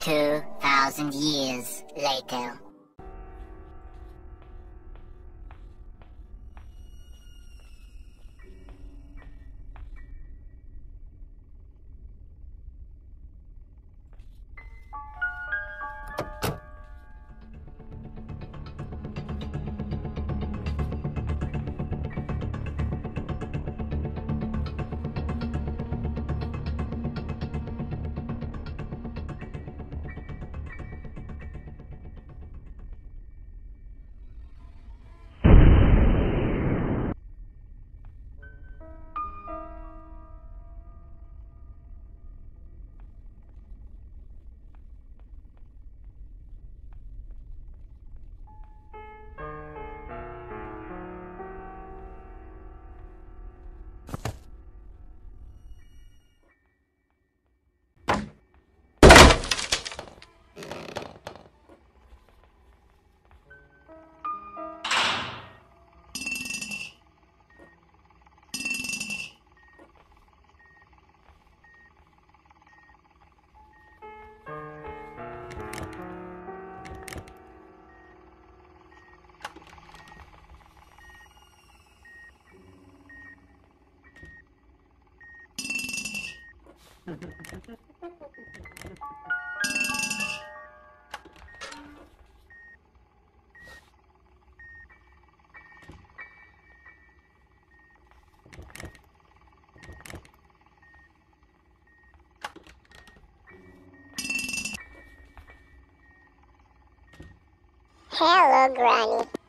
Two thousand years later. Hello, Granny.